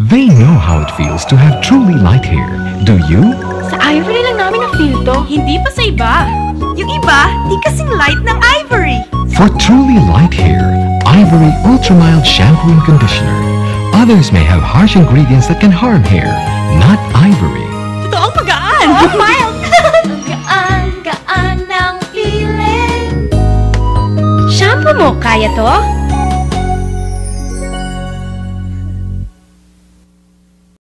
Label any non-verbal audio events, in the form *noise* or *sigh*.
They know how it feels to have truly light hair. Do you? Sa Ivory lang namin na-feel to. Hindi pa sa iba. Yung iba, di kasing light ng ivory. For truly light hair, Ivory Ultra Mild Shampoo and Conditioner. Others may have harsh ingredients that can harm hair, not Ivory. Totoong magaan. Oh, *laughs* mild! Gaan, gaan ng feeling Shampoo mo, kaya to?